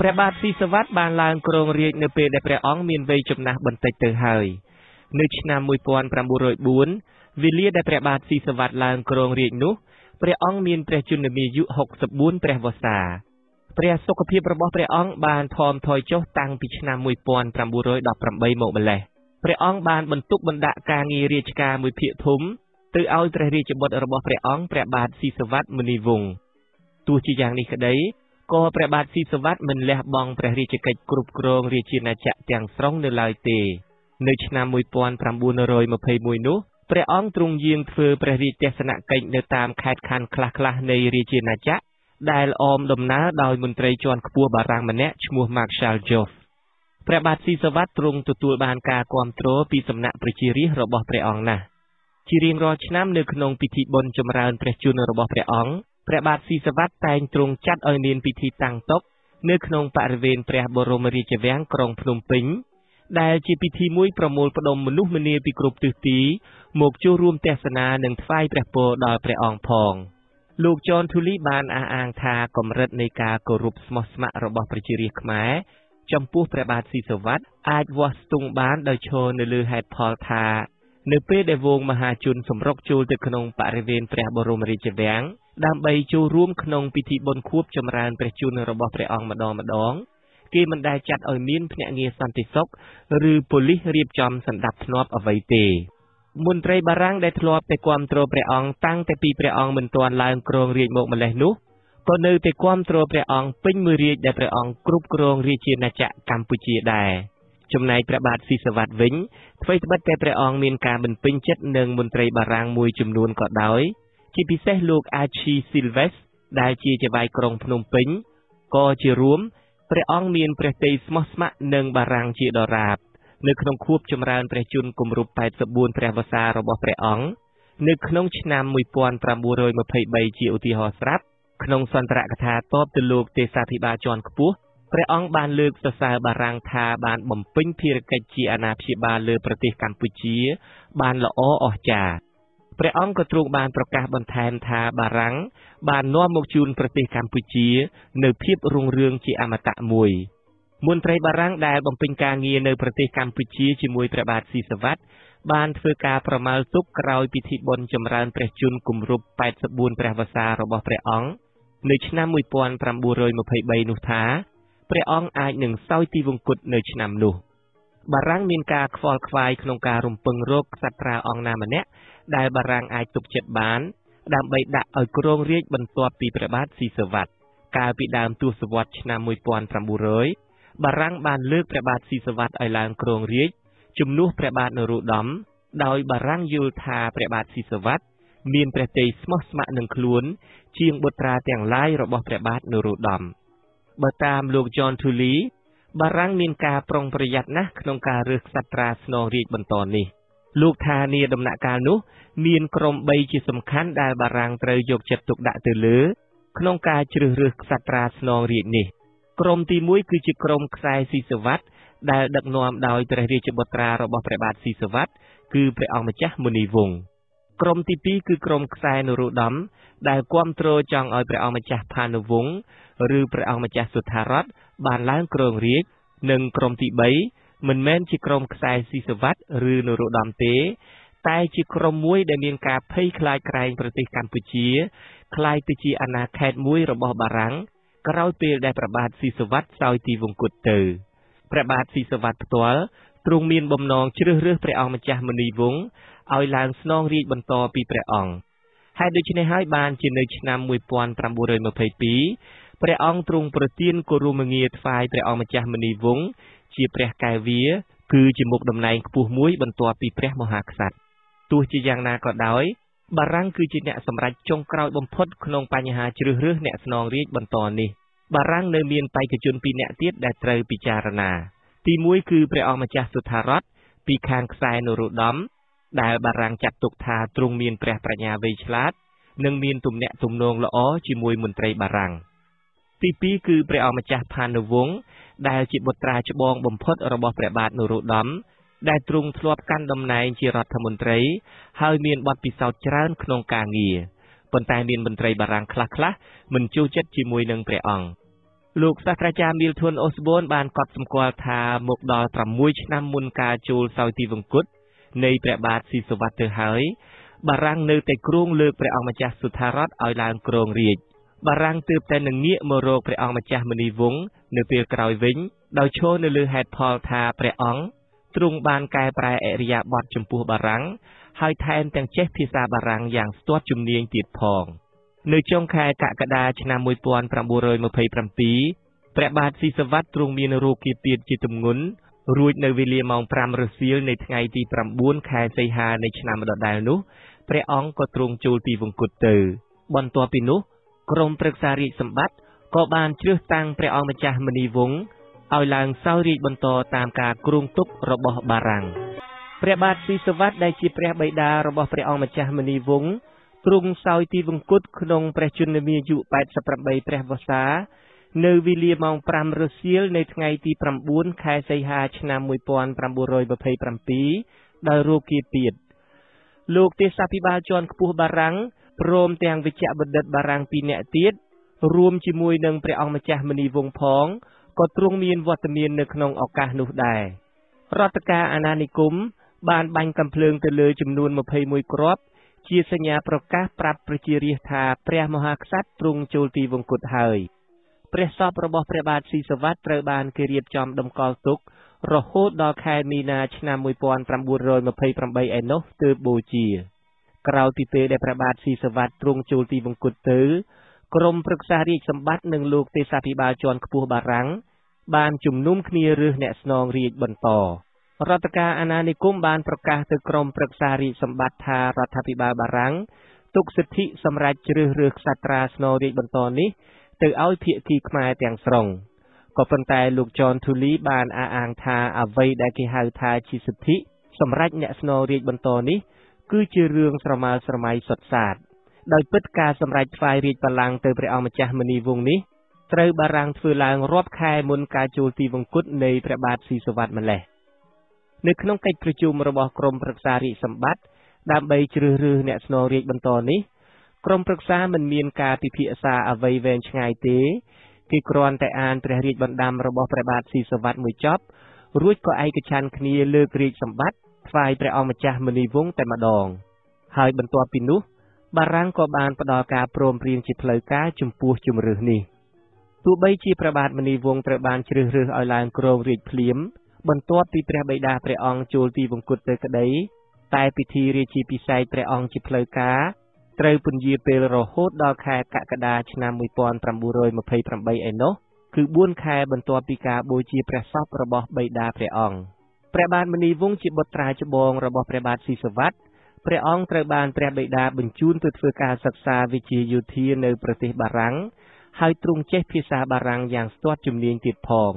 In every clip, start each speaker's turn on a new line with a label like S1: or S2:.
S1: ព្រះបាទស៊ីសវត្តបានឡើងគ្រងរាជនៅពេលដែលព្រះអង្គមានវ័យចំណាស់បន្តិចទៅហើយនៅឆ្នាំ1904វេលាដែលព្រះបាទស៊ីសវត្តឡើងគ្រងរាជនោះព្រះអង្គមានព្រះជន្មាយុ64ព្រះវស្សាព្រះសុខភាពរបស់ព្រះអង្គបានថមថយចុះតាំងពីឆ្នាំ1918មកម្លេះព្រះអង្គបានបន្ទុកបណ្ដាក់ការងាររាជការមួយភាគធំទៅឲ្យព្រះរាជបុត្ររបស់ព្រះអង្គព្រះបាទស៊ីសវត្តមុនីវង្សទោះជាយ៉ាងនេះក្តី ក៏ព្រះបាទស៊ីសវត្តមិនលះបង់ព្រះរាជកិច្ចគ្រប់គ្រងរាជាណាចក្រទាំងស្រុងនៅឡើយទេ នៅឆ្នាំ1921នោះព្រះអង្គទ្រង់យាងធ្វើព្រះរាជទស្សនកិច្ចនៅតាមខេត្តខណ្ឌខ្លះៗនៃរាជាណាចក្រដែលអមដំណើរដោយមន្ត្រីជាន់ខ្ពស់បារាំងម្នាក់ឈ្មោះ Marshal Joff ព្រះបាទស៊ីសវត្តទ្រង់ទទួលបានការគ្រប់គ្រងពីសំណាក់ប្រជារាស្ត្ររបស់ព្រះអង្គណាស់ជារៀងរាល់ឆ្នាំនៅក្នុងពិធីបុណ្យចម្រើនព្រះជន្មរបស់ព្រះអង្គ ព្រះបាទស៊ីសវត្តតែងទ្រង់ចាត់ឲ្យមានពិធីតាំងតុនៅក្នុងបរិវេណព្រះបរមរាជវាំងក្រុងភ្នំពេញដែលជាពិធីមួយប្រមូលផ្ដុំមនុស្សម្នាពីគ្រប់ទិសទី មកចូលរួមទស្សនានិងថ្វាយព្រះពរដល់ព្រះអង្គផងលោកចនធូលីបានអះអាងថាកម្រិតនៃការគោរពស្មោះស្ម័គ្ររបស់ប្រជារាស្ត្រខ្មែរចំពោះព្រះបាទស៊ីសវត្តអាចវាស់ស្ទង់បានដោយឈរនៅលើហេតុផលថា នៅពេលដែលវងមហាជនសម្រុកចូលទៅក្នុងបរិវេណព្រះបរមរាជវាំង ដើម្បីចូលរួមក្នុងពិធីបុណ្យខួបចម្រើនព្រះជន្មរបស់ព្រះអង្គម្ដងម្ដងគេមិនដែលចាត់ឲ្យមានភ្នាក់ងារសន្តិសុខឬប៉ូលីសរៀបចំសណ្ដាប់ធ្នាប់អ្វីទេមន្ត្រីបារាំងដែលធ្លាប់តែគ្រប់គ្រងព្រះអង្គតាំងតែពីព្រះអង្គមិនទាន់ឡើងគ្រងរាជ្យមកម្លេះនោះក៏នៅតែគ្រប់គ្រងព្រះអង្គពេញមួយរាជដែលព្រះអង្គគ្រប់គ្រងរាជាណាចក្រកម្ពុជាដែរចំណែកព្រះបាទស៊ីសវត្តវិញអ្វីត្បិតតែព្រះអង្គមានការមិនពេញចិត្តនឹងមន្ត្រីបារាំងមួយចំនួនក៏ដោយ ជាពិសេសលោកអាឈីស៊ីលវេសដែលជាចៅហ្វាយក្រុងភ្នំពេញក៏ជារួមព្រះអង្គមានព្រះទ័យស្មោះស្ម័គ្រនឹងបារាំងជាដរាបនៅក្នុងខួបចម្រើនព្រះជន្មគម្រប់84ព្រះវស្សារបស់ព្រះអង្គនៅក្នុងឆ្នាំ1923ជាឧទាហរណ៍ស្រាប់ក្នុងសន្តរកថាតបទៅលោកទេសាភិបាលជាន់ខ្ពស់ព្រះអង្គបានលើកសរសើរបារាំងថាបានបំពេញភារកិច្ចជាអាណាព្យាបាលលើប្រទេសកម្ពុជា បានល្អអស្ចារ្យ ព្រះអង្គក៏ទ្រង់បានប្រកាសបន្ថែមថាបារាំងបាននាំមកជូនប្រទេសកម្ពុជា នៅភាពរុងរឿងជាអមតៈមួយមន្ត្រីបារាំងដែលបំពេញការងារនៅប្រទេសកម្ពុជាជាមួយព្រះបាទស៊ីសវត្តបានធ្វើការប្រមាលទុកក្រោយពិធីបុណ្យចម្រើនព្រះជន្មគម្រប់84ព្រះវស្សារបស់ព្រះអង្គនៅឆ្នាំ1923នោះថាព្រះអង្គអាចនឹងសោយទីវង្គតនៅឆ្នាំនោះ បារាំងមានការខ្វល់ខ្វាយក្នុងការរំពឹងរកក្សត្រាអង្គណាម្នាក់ដែលបារាំងអាចទុកចិត្តបាន ដើម្បីដាក់ឲ្យគ្រងរាជបន្ទាប់ពីព្រះបាទស៊ីសវត្តកាលពីដើមទសវត្សរ៍ឆ្នាំ1900បារាំងបានលើកព្រះបាទស៊ីសវត្តឲ្យឡើងគ្រងរាជជំនួសព្រះបាទនរោត្តមដោយបារាំងយល់ថាព្រះបាទស៊ីសវត្តមានព្រះទ័យស្មោះស្ម័គ្រនឹងខ្លួន ជាងបុត្រាទាំងឡាយរបស់ព្រះបាទនរោត្តមបើតាមលោក John Tully បារាំងមានការប្រុងប្រយ័ត្នណាស់ក្នុងការរើសក្សត្រាស្នងរាជបន្តនេះលោកថានាដំណាក់កាលនោះ មានក្រុម3ជាសំខាន់ដែលបារាំងត្រូវយកចិត្តទុកដាក់ទៅលើ ក្នុងការជ្រើសរើសក្សត្រាស្នងរាជនេះក្រុមទី1គឺជាក្រុមខ្សែស៊ីសវត្តដែលដឹកនាំដោយព្រះរាជបុត្រារបស់ព្រះបាទស៊ីសវត្តគឺព្រះអង្គម្ចាស់មុនីវង្សក្រុមទី2គឺក្រុមខ្សែនរោត្តមដែលគ្រប់គ្រងចង់ឲ្យព្រះអង្គម្ចាស់ផានុវង្សឬព្រះអង្គម្ចាស់សុថារត បានឡើងគ្រងរាជនិងក្រុមទី3មិនមែនជាក្រុមខ្សែស៊ីសវັດឬនរោត្តមទេ តែជាក្រុមមួយដែលមានការភ័យខ្លាចក្រែងប្រទេសកម្ពុជាខ្លាយទៅជាអាណាខេត្តមួយរបស់បារាំងក្រោយពេលដែលព្រះបាទស៊ីសវັດសោយទីវង្គតទៅព្រះបាទស៊ីសវັດផ្ទាល់ទ្រង់មានបំណងជ្រើសរើសព្រះអង្គម្ចាស់មុនីវង្សឲ្យឡើងស្នងរាជបន្តពីព្រះអង្គហេតុដូច្នេះហើយបានជានៅឆ្នាំ1922 ព្រះអង្គទ្រង់ប្រទានគោរមងារថ្វាយព្រះអង្គម្ចាស់មនីវង្សជាព្រះកែវាគឺជាមុខតំណែងខ្ពស់មួយបន្ទាប់ពីព្រះមហាក្សត្រទោះជាយ៉ាងណាក៏ដោយបារាំងគឺជាអ្នកសម្រេចចុងក្រោយបំផុតក្នុងបញ្ហាជ្រើសរើសអ្នកស្នងរាជបន្តនេះបារាំងនៅមានបេក្ខជនពីរនាក់ទៀតដែលត្រូវពិចារណាទី1គឺព្រះអង្គម្ចាស់សុថារតពីខាងខ្សែនរោត្តមដែលបារាំងចាត់ទុកថាទ្រង់មានព្រះប្រាជ្ញាវៃឆ្លាត និងមានទំនាក់ទំនងល្អជាមួយមន្ត្រីបារាំង។ ទី2គឺព្រះអង្គម្ចាស់ផានុវង្សដែលជាបុត្រាច្បងបំផុតរបស់ព្រះបាទនរោត្តមដែលទ្រង់ធ្លាប់កាន់តំណែងជារដ្ឋមន្ត្រី ហើយមានបទពិសោធន៍ច្រើនក្នុងការងារប៉ុន្តែមានមន្ត្រីបារាំងខ្លះៗមិនចូលចិត្តជាមួយនឹងព្រះអង្គលោកសាស្ត្រាចារ្យ Milton Osborne បានកត់សម្គាល់ថាមកដល់6ឆ្នាំមុនការចូលសោយទីវង្គតនៃព្រះបាទស៊ីសុវត្ថិទៅហើយបារាំងនៅតែគ្រងលើកព្រះអង្គម្ចាស់សុថារតឲ្យឡើងគ្រងរាជ្យ បារាំងទើបតែនឹងងាកមករកព្រះអង្គម្ចាស់មនីវង្សនៅពេលក្រោយវិញដោយឈរនៅលើហេតុផលថាព្រះអង្គទ្រង់បានកែប្រែអរិយាប័ត្រចំពោះបារាំងហើយថែមទាំងចេះភាសាបារាំងយ៉ាងស្ទាត់ជំនាញទៀតផងនៅចុងខែកក្កដាឆ្នាំ1927ព្រះបាទស៊ីសវ័តទ្រង់មានរោគគាពៀតជាទម្ងន់រួចនៅវេលាម៉ោង5រសៀលនៃថ្ងៃទី9ខែសីហានៃឆ្នាំដដែលនោះព្រះអង្គក៏ទ្រង់ចូលទីវង្គតទៅ បន្ទាប់ពីនោះ ក្រមព្រឹក្សារាជសម្បត្តិក៏បានជ្រើសតាំងព្រះអង្គម្ចាស់មនីវង្សឲ្យឡើងសោយរាជបន្តតាមការគ្រងទុករបស់បារាំងព្រះបាទស៊ីសវ័តដែលជាព្រះបិតារបស់ព្រះអង្គម្ចាស់មនីវង្សទ្រង់សោយទីវង្គតក្នុងព្រះជន្មាយុ88ព្រះវស្សា នៅវេលាម៉ោង5រសៀលនៃថ្ងៃទី9ខែសីហាឆ្នាំ1927ដោយរោគគាពៀតលោកទេសាភិបាលជាន់ខ្ពស់បារាំង ព្រមទាំងវិជ្ជបណ្ឌិតបារាំង2នាក់ទៀតរួមជាមួយនឹងព្រះអង្គម្ចាស់មនីវង្សផងក៏ទ្រង់មានវត្តមាននៅក្នុងឱកាសនោះដែររដ្ឋការអាណានិគមបានបាញ់កំភ្លើងទៅលើចំនួន21គ្រាប់ជាសញ្ញាប្រកាសប្រាប់ប្រជារាស្ត្រថាព្រះមហាក្សត្រទ្រង់ចូលទីវង្គតហើយព្រះសពរបស់ព្រះបាទស៊ីសវ័តត្រូវបានគេរៀបចំតម្កល់ទុករហូតដល់ខែមីនាឆ្នាំ1928ឯណោះទើបបូជា ក្រោយពីពេលដែលព្រះបាទស៊ីសវ័តទ្រង់ចូលទីវង្គតទៅក្រមប្រឹក្សារាជសម្បត្តិនិងលោកទេសាភិបាលជាន់ខ្ពស់បារាំងបានជំនុំគ្នារើសអ្នកស្នងរាជបន្តរដ្ឋការអាណានិគមបានប្រកាសទៅក្រមប្រឹក្សារាជសម្បត្តិថារដ្ឋាភិបាលបារាំងទុកសិទ្ធិសម្រាប់ជ្រើសរើសក្សត្រាស្នងរាជបន្តនេះទៅឲ្យភាគីខ្មែរទាំងស្រុងក៏ប៉ុន្តែលោក John Tully បានអះអាងថាអ្វីដែលគេហៅថាជាសិទ្ធិសម្រាប់អ្នកស្នងរាជបន្តនេះ គឺជារឿងស្រមើស្រមៃសុទ្ធសាធដោយពិតការសម្រេចថ្វាយរាជបល្ល័ង្កទៅព្រះអង្គម្ចាស់មនីវង្សនេះត្រូវបារាំងធ្វើឡើងរាប់ខែមុនការចូលទីវង្គតនៃព្រះបាទស៊ីសុវត្ថិម្លេះនៅក្នុងកិច្ចប្រជុំរបស់ក្រមប្រឹក្សារាជសម្បត្តិដើម្បីជ្រើសរើសអ្នកស្នងរាជបន្តនេះក្រមប្រឹក្សាមិនមានការពិភាក្សាអ្វីវែងឆ្ងាយទេគេគ្រាន់តែអានព្រះរាជបណ្ដាំរបស់ព្រះបាទស៊ីសុវត្ថិមួយចប់រួចក៏ឯកច្ឆ័ន្ទគ្នាលើករាជសម្បត្តិ ថ្វាយព្រះអង្គម្ចាស់មុនីវង្សតែម្ដង ហើយបន្ទាប់ពីនោះបារាំងក៏បានផ្ដល់ការព្រមព្រៀងជាផ្លូវការចំពោះជំរឿសនេះទោះបីជាព្រះបាទមុនីវង្សត្រូវបានជ្រើសរើសឲ្យឡើងគ្រងរាជភ្លាម បន្ទាប់ពីព្រះបិតាព្រះអង្គចូលទីវង្គតទៅក្តីតែពិធីរាជាភិសេកព្រះអង្គជាផ្លូវការត្រូវពន្យាពេលរហូតដល់ខែកក្កដាឆ្នាំ1928ឯណោះគឺ4ខែបន្ទាប់ពីការបូជាព្រះសពរបស់បិតាព្រះអង្គ ព្រះបាទមុនីវង្សជាបុត្រាច្បងរបស់ព្រះបាទស៊ីសវ័តព្រះអង្គត្រូវបានព្រះបិតាបញ្ជូនទៅធ្វើការសិក្សាវិជ្ជាយោធានៅប្រទេសបារាំងហើយទ្រង់ចេះភាសាបារាំងយ៉ាងស្ទាត់ជំនាញទៀតផង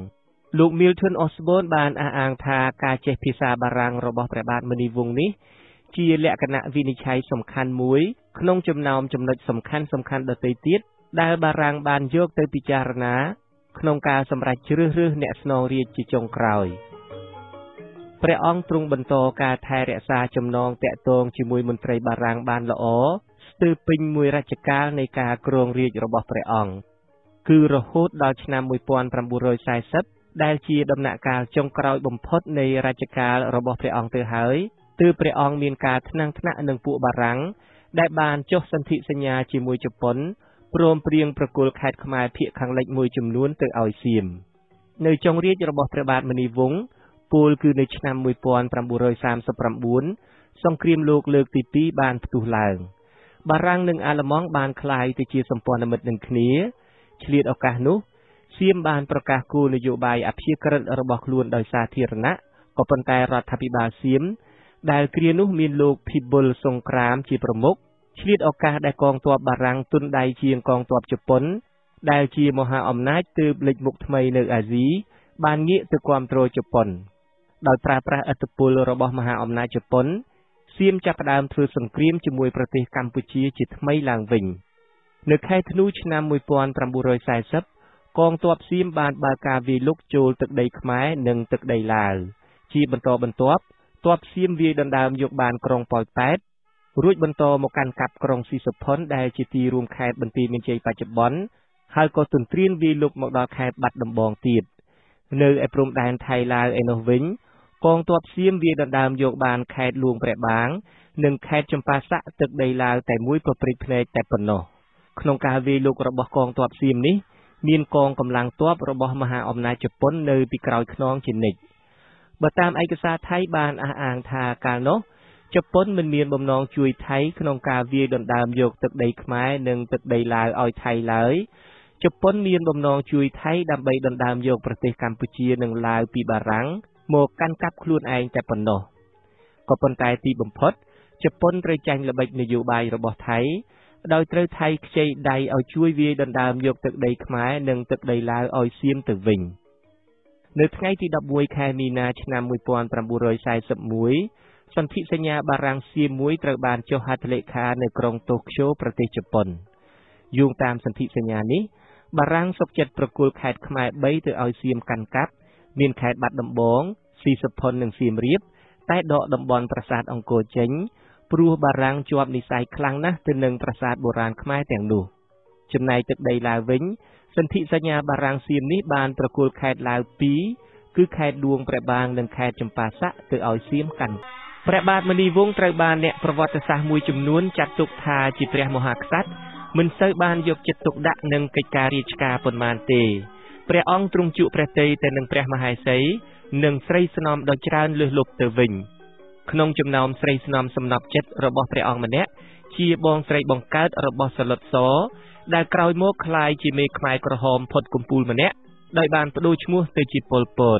S1: លោក Milton Osborne បានអះអាងថាការចេះភាសាបារាំងរបស់ព្រះបាទមុនីវង្សនេះជាលក្ខណៈវិនិច្ឆ័យសំខាន់មួយក្នុងចំណោមចំណុចសំខាន់សំខាន់ដទៃទៀតដែលបារាំងបានយកទៅពិចារណា ក្នុងការសម្រេចជ្រើសរើសអ្នកស្នងរាជជាចុងក្រោយ ព្រះអង្គទ្រង់បន្តការថែរក្សាចំណងតាក់ទងជាមួយមន្ត្រីបារាំងបានល្អស្ទើរពេញមួយរជ្ជកាលនៃការគ្រងរាជរបស់ព្រះអង្គគឺរហូតដល់ឆ្នាំ1940ដែលជាដំណាក់កាលចុងក្រោយបំផុតនៃរជ្ជកាលរបស់ព្រះអង្គទៅហើយទើបព្រះអង្គមានការថ្នាំងថ្នាក់នឹងពួកបារាំងដែលបានចុះសន្ធិសញ្ញាជាមួយជប៉ុនព្រមព្រៀងប្រគល់ខេត្តខ្មែរភាគខាងលិចមួយចំនួនទៅឲ្យសៀមនៅចុងរាជរបស់ព្រះបាទមុនីវង្ស ពលគឺនៅឆ្នាំ1939សង្គ្រាមលោកលើកទី2បានផ្ទុះឡើងបារាំងនិងអាល្លឺម៉ង់បានក្លាយទៅជាសម្ព័ន្ធមិត្តនឹងគ្នាឆ្លៀតឱកាសនោះសៀមបានប្រកាសគោលនយោបាយអព្យាក្រឹតរបស់ខ្លួនដោយសាធារណៈក៏ប៉ុន្តែរដ្ឋាភិបាលសៀមដែលគ្រានោះមានលោកភីបុលសង្គ្រាមជាប្រមុខឆ្លៀតឱកាសដែលកងទ័ពបារាំងទុនដៃជាងកងទ័ពជប៉ុន ដែលជាមហាអំណាចទើបលេចមុខថ្មីនៅអាស៊ីបានងាកទៅគ្រប់គ្រងជប៉ុន ដោយប្រើប្រាស់ឥទ្ធិពលរបស់មហាអំណាចជប៉ុនសៀមចាប់ផ្ដើមធ្វើសង្គ្រាមជាមួយប្រទេសកម្ពុជាជាថ្មីឡើងវិញនៅខែធ្នូឆ្នាំ1940កងទ័ពសៀមបានបើកការវាយលុកចូលទឹកដីខ្មែរនិងទឹកដីឡាវជាបន្តបន្ទាប់ទ័ពសៀមវាយដណ្ដើមយកបានក្រុងប៉ោយប៉ែតរួចបន្តមកកាន់កាប់ក្រុងស៊ីសុផុនដែលជាទីរួមខេត្តបន្ទាយមានជ័យបច្ចុប្បន្នហើយក៏ទន្ទ្រានវាយលុកមកដល់ខេត្តបាត់ដំបងទៀតនៅឯព្រំដែនថៃឡាវឯនោះវិញ កងទ័ពសៀមវាដណ្ដើមយកបានខេត្តលួងព្រះបាង និងខេត្តចម្ប៉ាស័កទឹកដីឡាវតែមួយប្រព្រឹត្តភ្នែកតែប៉ុណ្ណោះក្នុងការវាយលុករបស់កងទ័ពសៀមនេះ មានកងកម្លាំងទ័ពរបស់មហាអំណាចជប៉ុននៅពីក្រោយខ្នងជានិច្ចបើតាមឯកសារថៃបានអះអាងថាកាលនោះជប៉ុនមិនមានបំណងជួយថៃក្នុងការវាយដណ្ដើមយកទឹកដីខ្មែរនិងទឹកដីឡាវឲ្យថៃឡើយជប៉ុនមានបំណងជួយថៃដើម្បីដណ្ដើមយកប្រទេសកម្ពុជានិងឡាវពីបារាំង មកកាន់កាប់ខ្លួនឯងតែប៉ុណ្ណោះក៏ប៉ុន្តែទីបំផុតជប៉ុនត្រូវចាញ់ល្បិចនយោបាយរបស់ថៃដោយត្រូវថៃខ្ចីដៃឲ្យជួយវាយដណ្ដើមយកទឹកដីខ្មែរនិងទឹកដីឡាវឲ្យសៀមទៅវិញនៅថ្ងៃទី11ខែមីនាឆ្នាំ1941សន្ធិសញ្ញាបារាំងសៀមមួយត្រូវបានចុះហត្ថលេខានៅក្រុងតូក្យូប្រទេសជប៉ុនយោងតាមសន្ធិសញ្ញានេះបារាំងសុកចិត្តប្រគល់ខេត្តខ្មែរ3ទៅឲ្យសៀមកាន់កាប់មានខេត្តបាត់ដំបង ស៊ីសុផុននិងសៀមរាបតែដកតំបន់ប្រាសាទអង្គរចេញព្រោះបារាំងជាប់និស័យខ្លាំងណាស់ទៅនឹងប្រាសាទបុរាណខ្មែរទាំងនោះចំណែកទឹកដីឡាវវិញសន្ធិសញ្ញាបារាំងសៀមនេះបានប្រគល់ខេត្តឡាវ2គឺខេត្តឌួងព្រះបាងនិងខេត្តចម្ប៉ាស័កទៅឲ្យសៀមកាន់ព្រះបាទមុនីវង្សត្រូវបានអ្នកប្រវត្តិសាស្ត្រមួយចំនួនចាត់ទុកថាជាព្រះមហាក្សត្រមិនសូវបានយកចិត្តទុកដាក់នឹងកិច្ចការរាជការប៉ុន្មានទេព្រះអង្គទ្រង់ជក់ព្រះទ័យទៅនឹងព្រះមហេសី និងស្រីស្នំដ៏ច្រើនលើសលប់ទៅវិញក្នុងចំណោមស្រីស្នំសំណប់ចិត្តរបស់ព្រះអង្គម្នាក់ជាបងស្រីបង្កើតរបស់សលុតសដែលក្រោយមកក្លាយជាមេខ្មែរក្រហមផុតកំពូលម្នាក់ដោយបានបដូរឈ្មោះទៅជាប៉ុលពត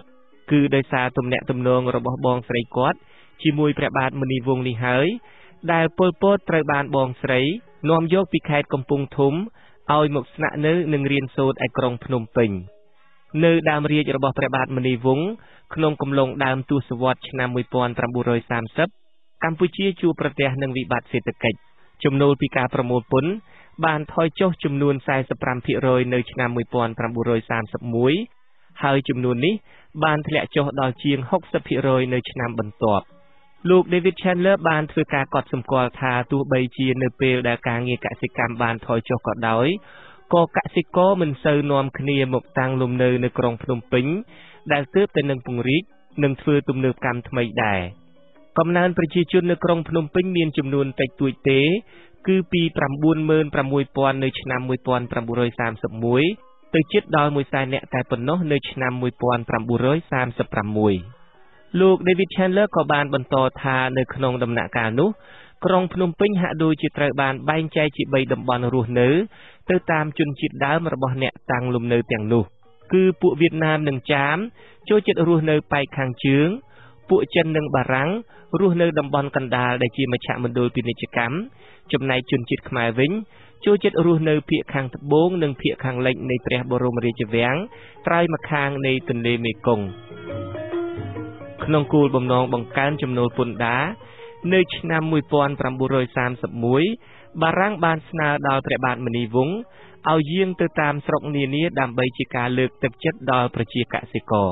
S1: គឺដោយសារទំនាក់ទំនងរបស់បងស្រីគាត់ជាមួយព្រះបាទមុនីវង្សនេះហើយដែលប៉ុលពតត្រូវបានបងស្រីនាំយកពីខេត្តកំពង់ធំឲ្យមកស្នាក់នៅនិងរៀនសូត្រឯក្រុងភ្នំពេញ នៅដើមរាជរបស់ព្រះបាទមុនីវង្សក្នុងកំឡុងដើមទសវត្សរ៍ឆ្នាំ1930កម្ពុជាជួបប្រទះនឹងវិបត្តិសេដ្ឋកិច្ចចំណូលពីការប្រមូលពន្ធបានថយចុះចំនួន45%នៅឆ្នាំ1931ហើយចំនួននេះបានធ្លាក់ចុះដល់ជាង60%នៅឆ្នាំបន្ទាប់លោក David Chandler បានធ្វើការកត់សម្គាល់ថាទោះបីជានៅពេលដែលការងារកសិកម្មបានថយចុះក៏ដោយ ក៏កសិករមិនសូវនាំគ្នាមកតាំងលំនៅនៅក្រុងភ្នំពេញ ដែលទើបតែនឹងពង្រីកនិងធ្វើទំនើបកម្មថ្មីដែរកំណើនប្រជាជននៅក្រុងភ្នំពេញមានចំនួនតិចតួចទេ គឺពី96000នៅឆ្នាំ1931ទៅជិតដល់100,000នាក់តែប៉ុណ្ណោះនៅឆ្នាំ1936លោក David Chandler ក៏បានបន្តថានៅក្នុងដំណាក់កាលនោះក្រុងភ្នំពេញហាក់ដូចជាត្រូវបានបែងចែកជា3តំបន់រស់នៅ ទៅតាមជនជាតិដើមរបស់អ្នកតាំងលំនៅទាំងនោះ។គឺពួកវៀតណាមនិងចាម ចូលចិត្តរស់នៅប៉ែកខាងជើង ពួកចិននិងបារាំងរស់នៅតំបន់កណ្ដាលដែលជាមជ្ឈមណ្ឌលពាណិជ្ជកម្មចំណែកជនជាតិខ្មែរវិញចូលចិត្តរស់នៅភាគខាងត្បូងនិងភាគខាងលិចនៃព្រះបរមរាជវាំងត្រើយម្ខាងនៃទន្លេមេគង្គក្នុងគោលបំណងបង្កើនចំណូលពន្ធដារនៅឆ្នាំ1931 បារាំងបានស្នើដល់ព្រះបាទមុនីវង្សឲ្យយាងទៅតាមស្រុកនានាដើម្បីជាការលើកទឹកចិត្តដល់ប្រជាកសិករ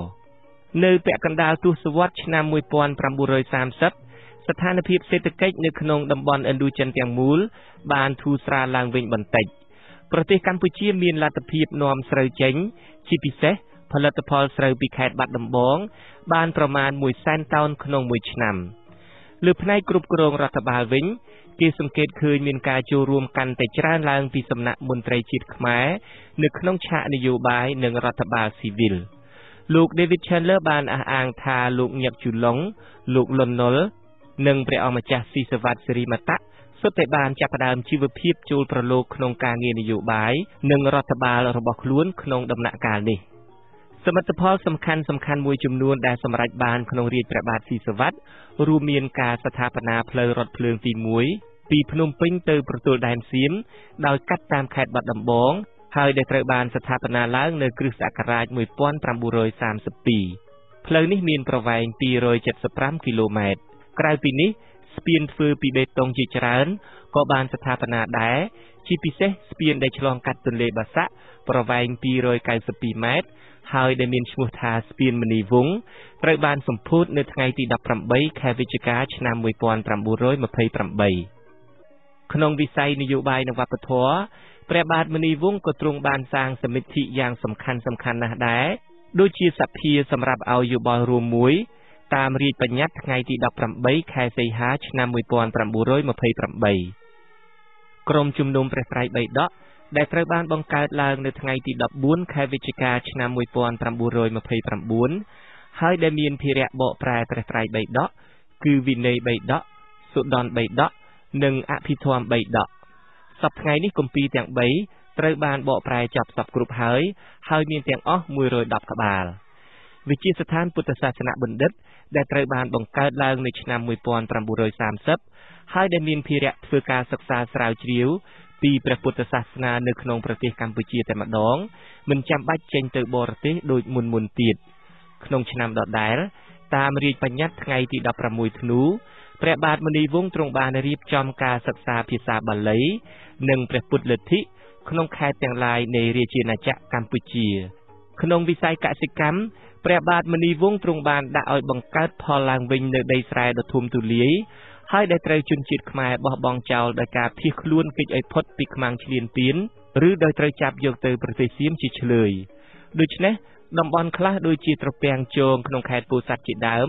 S1: នៅពាក់កណ្ដាលទសវត្សរ៍ឆ្នាំ1930ស្ថានភាពសេដ្ឋកិច្ចនៅក្នុងតំបន់ឥណ្ឌូចិនទាំងមូល បានធូរស្រាលឡើងវិញបន្តិចប្រទេសកម្ពុជាមានលទ្ធភាពនាំស្រូវចេញ ជាពិសេសផលិតផលស្រូវពីខេត្តបាត់ដំបង បានប្រមាណ1សែនតោនក្នុងមួយឆ្នាំលើផ្នែកគ្រប់គ្រងរដ្ឋបាលវិញ គេសង្កេតឃើញមានការចូលរួមកាន់តែច្រើនឡើងពីសំណាក់មន្ត្រីជាតិខ្មែរនៅក្នុងឆាកនយោបាយនិងរដ្ឋបាលស៊ីវិលលោក David Chandler បានអះអាងថាលោកញឹកជូឡុងលោកលន់ណុលនិងព្រះអង្គម្ចាស់ស៊ីសវត្តសេរីមតៈសុទ្ធតែបានចាប់ផ្ដើមជីវភាពចូលប្រឡូកក្នុងការងារនយោបាយនិងរដ្ឋបាលរបស់ខ្លួនក្នុងដំណាក់កាលនេះ សមិទ្ធផលសំខាន់សំខាន់មួយចំនួនដែលសម្រេចបានក្នុងរាជព្រះបាទស៊ីសវត្តរួមមានការស្ថាបនាផ្លូវរថភ្លើងទី1ពីភ្នំពេញទៅប្រទល់ដែនសៀមដោយកាត់តាមខេត្តបាត់ដំបងហើយដែលត្រូវបានស្ថាបនាឡើងនៅគ្រិស្តសករាជ1932ផ្លូវនេះមានប្រវែង275គីឡូម៉ែត្រក្រៅពីនេះស្ពានធ្វើពីបេតុងជាច្រើនក៏បានស្ថាបនាដែរជាពិសេសស្ពានដែលឆ្លងកាត់ទន្លេបាសាក់ប្រវែង292ម៉ែត្រ ហើយដែលមានឈ្មោះថាស្ពានមនីវង្សត្រូវបានសម្ពោធនៅថ្ងៃទី18ខែវិច្ឆិកាឆ្នាំ1928ក្នុងវិស័យនយោបាយនិងវប្បធម៌ព្រះបាទមុនីវង្សក៏ទ្រង់បានសាងសមិទ្ធិយ៉ាងសំខាន់សំខាន់ណាស់ដែរដូចជាសភាសម្រាប់ឲ្យយោបល់រួមមួយតាមរាជបញ្ញត្តិថ្ងៃទី18ខែសីហាឆ្នាំ1928ក្រុមជំនុំព្រះត្រៃបិដក ដែលត្រូវបានបង្កើតឡើងនៅថ្ងៃទី14ខែវិច្ឆិកាឆ្នាំ1929ហើយដែលមានភារៈបកប្រែព្រះត្រៃបិដកគឺវិន័យបិដកសុដនបិដកនិងអភិធម្មបិដកសប្តាហ៍នេះគម្ពីរទាំង3ត្រូវបានបកប្រែចប់សពគ្រប់ហើយហើយមានទាំងអស់110ក្បាលវិជាស្ថានពុទ្ធសាសនបណ្ឌិត ដែលត្រូវបានបង្កើតឡើងនៅឆ្នាំ1930ហើយដែលមានភារៈធ្វើការសិក្សាស្រាវជ្រាវ ពីព្រះពុទ្ធសាសនានៅក្នុងប្រទេសកម្ពុជាតែម្ដងមិនចាំបាច់ចេញទៅបរទេសដូចមុនមុនទៀតក្នុងឆ្នាំដដែលតាមរាជបញ្ញត្តិថ្ងៃទី16ធ្នូព្រះបាទមុនីវង្សទ្រង់បានរៀបចំការសិក្សាភាសាបាលី និងព្រះពុទ្ធលទ្ធិក្នុងខេត្តទាំងឡាយនៃរាជាណាចក្រកម្ពុជា ក្នុងវិស័យកសិកម្មព្រះបាទមុនីវង្សទ្រង់បានដាក់ឲ្យបង្កើតផលឡើងវិញនៅដីស្រែដ៏ធំទូលាយ ហើយដែលត្រូវជនជាតិខ្មែរបោះបង់ចោលដោយការភៀសខ្លួនគេចឲ្យផុតពីខ្មាំងឈ្លានពានឬដោយត្រូវចាប់យកទៅប្រទេសសៀមជាឆ្លើយដូច្នេះតំបន់ខ្លះដូចជាត្រពាំងជងក្នុងខេត្តពោធិ៍សាត់ជាដើម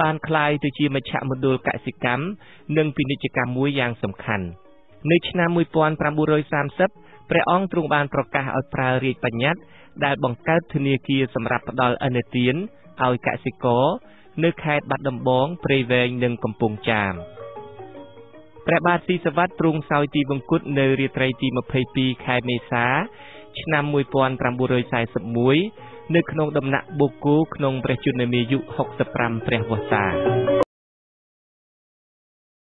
S1: បានคล้ายទៅជាមជ្ឈមណ្ឌលកសិកម្មនិងពាណិជ្ជកម្មមួយយ៉ាងសំខាន់នៅឆ្នាំ1930ព្រះអង្គទ្រង់បានប្រកាសឲ្យប្រើរាជបញ្ញត្តិដែលបង្កើតធនាគារសម្រាប់ផ្ដល់ឥណទានឲ្យកសិករនៅខេត្តបាត់ដំបងព្រៃវែងនិងកំពង់ចាម ព្រះបាទស៊ីសវត្តទ្រង់សោយទីវង្គតនៅរាត្រីទី22ខែមេសា ឆ្នាំ1941នៅក្នុងដំណាក់បូកគោក្នុងព្រះជន្មាយុ65ព្រះវស្សា